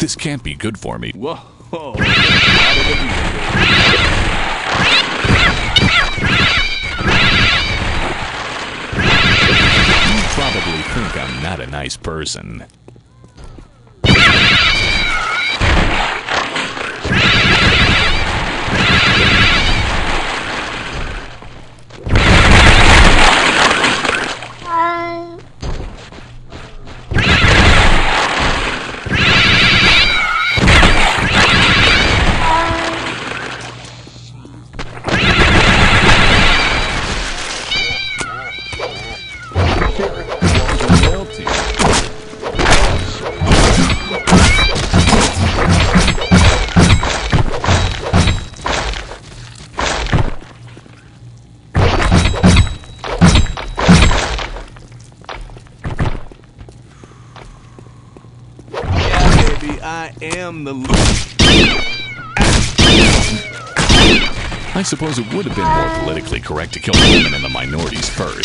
This can't be good for me. Whoa. You probably think I'm not a nice person. Am the. I suppose it would have been more politically correct to kill the women and the minorities first.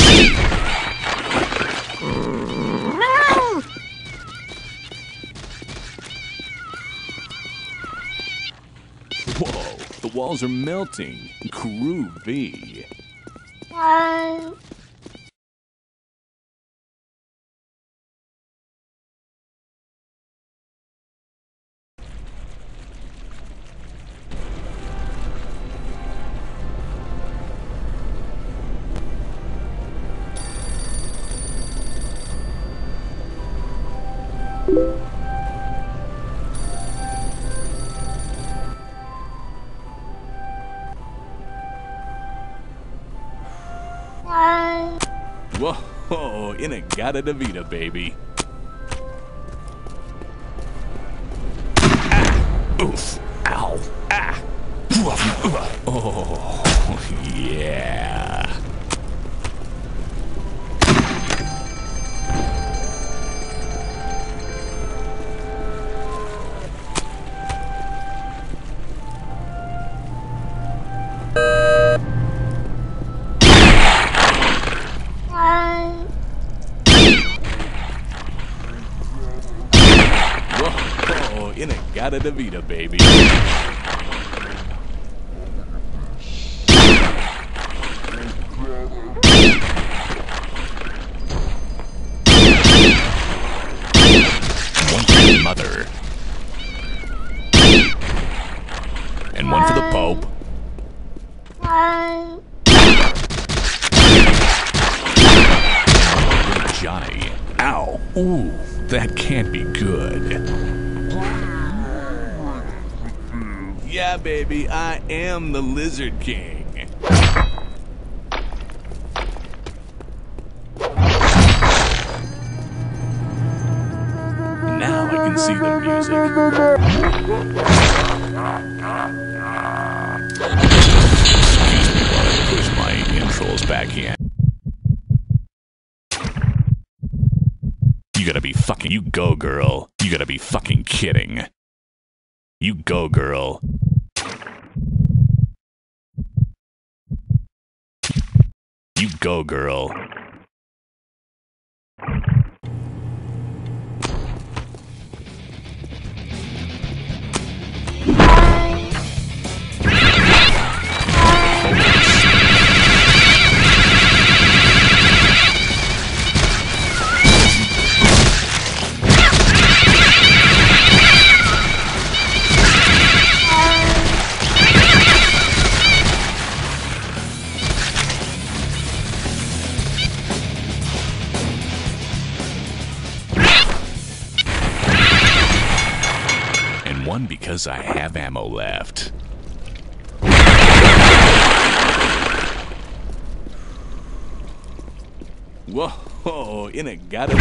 Whoa, the walls are melting. Groovy. In a gata de vida, baby. Ah, oof, ow, ah. Oh, Whoa, in a gata de vida, baby. One for mother. And one for the Pope. Johnny. Ow. Ooh, that can't be good. Yeah, baby, I am the Lizard King. Now I can see the music. Excuse me while I push my intros back in. You gotta be fucking. You go, girl. You gotta be fucking kidding. You go, girl. You go, girl. One because I have ammo left. Whoa, in a gata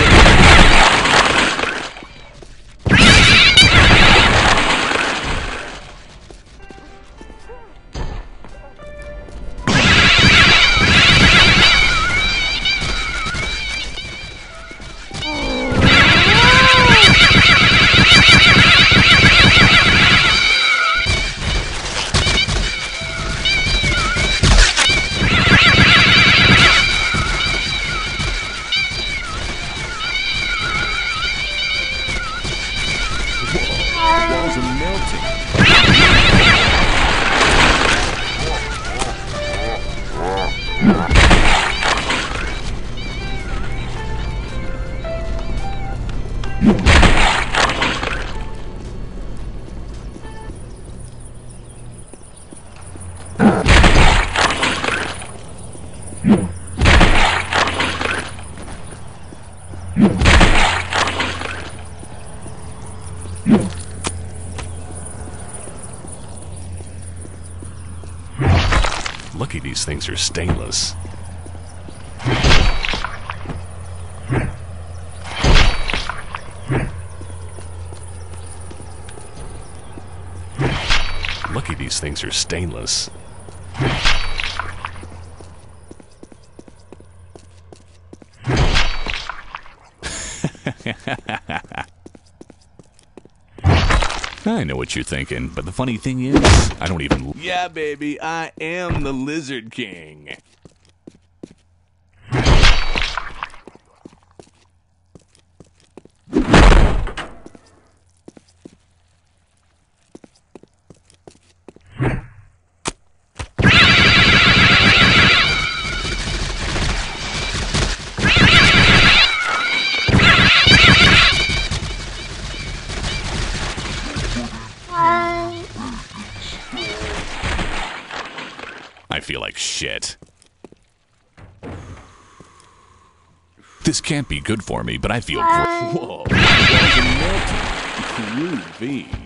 Lucky these things are stainless. Lucky these things are stainless. I know what you're thinking, but the funny thing is, I don't even. Yeah, baby, I am the Lizard King. I feel like shit. This can't be good for me, but I feel great. Whoa, that was a melting groovy.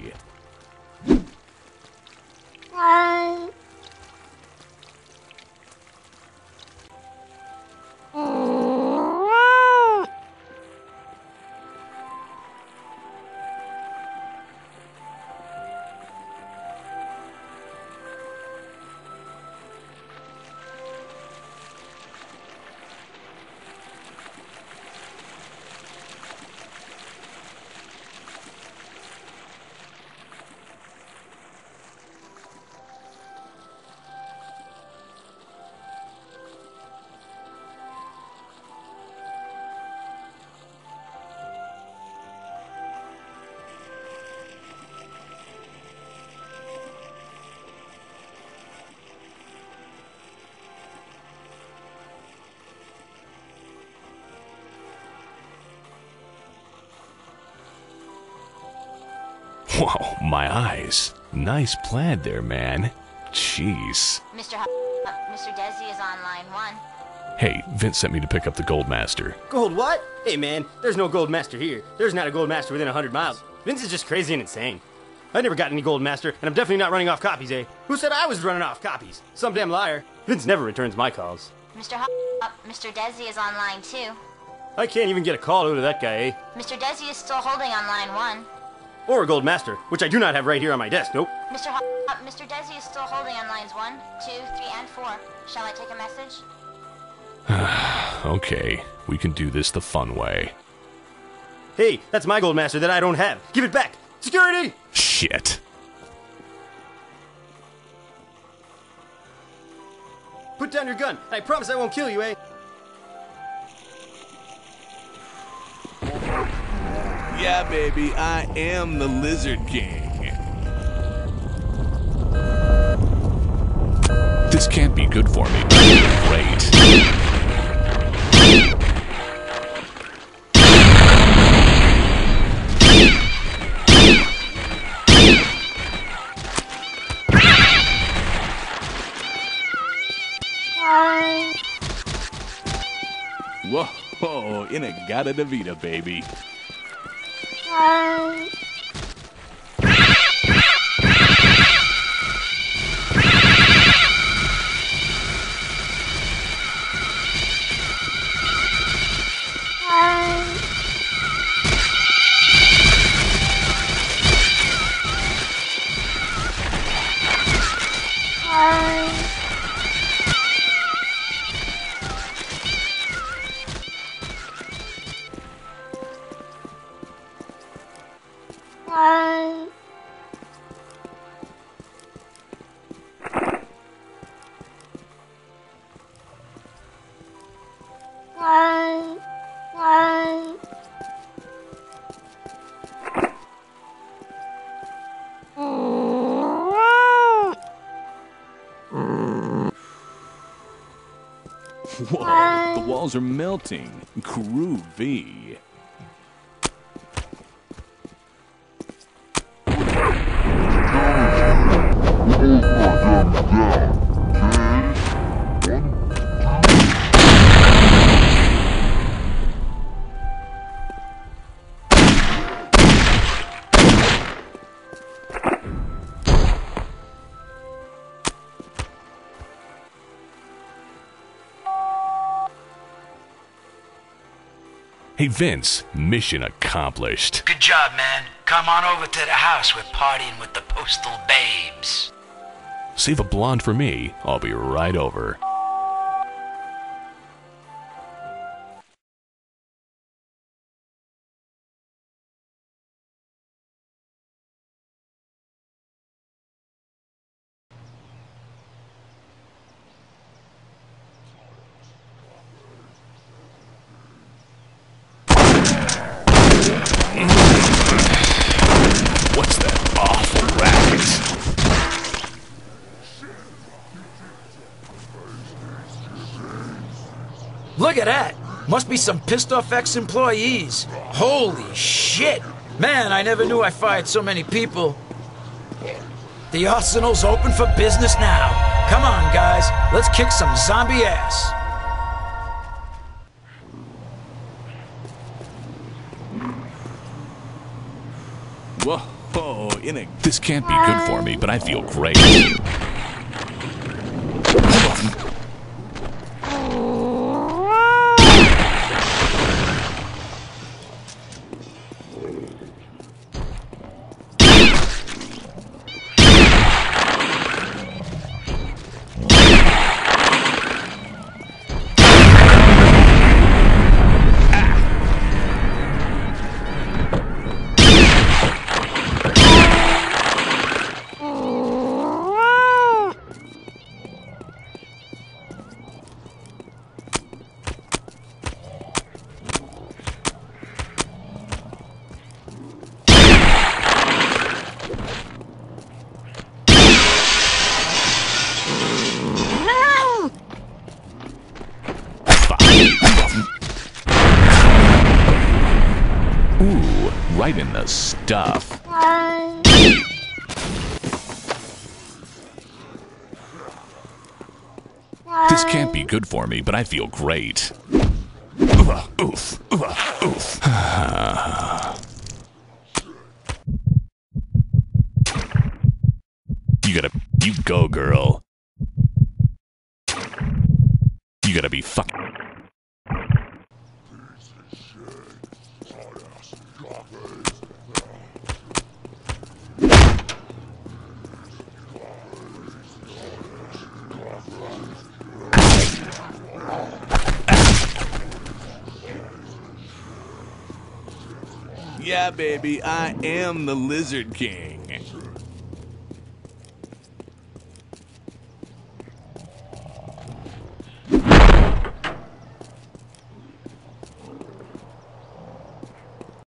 Whoa, my eyes. Nice plaid there, man. Jeez. Mr. H- uh, Mr. Desi is on line one. Hey, Vince sent me to pick up the Gold Master. Gold what? Hey man, there's no gold master here. There's not a gold master within 100 miles. Vince is just crazy and insane. I never got any gold master, and I'm definitely not running off copies, eh? Who said I was running off copies? Some damn liar. Vince never returns my calls. Mr. H- uh, Mr. Desi is on line two. I can't even get a call out of that guy, eh? Mr. Desi is still holding on line one. Or a gold master, which I do not have right here on my desk, nope. Mr. H- uh, Mr. Desi is still holding on lines one, two, three, and four. Shall I take a message? Okay, we can do this the fun way. Hey, that's my gold master that I don't have. Give it back! Security! Shit. Put down your gun. I promise I won't kill you, eh? Yeah, baby, I am the Lizard King. This can't be good for me. Great. Whoa, in a gata de vida, baby. Whoa, the walls are melting. Groovy. Hey, Vince, mission accomplished. Good job, man. Come on over to the house. We're partying with the postal babes. Save a blonde for me. I'll be right over. What's that awful racket? Look at that. Must be some pissed off ex employees. Holy shit. Man, I never knew I fired so many people. The arsenal's open for business now. Come on, guys. Let's kick some zombie ass. Whoa, in a This can't be good for me, but I feel great. Right in the stuff. This can't be good for me, but I feel great. Ugh, oof, oof. you gotta, you go, girl. You gotta be fuck. Yeah, baby, I am the Lizard King.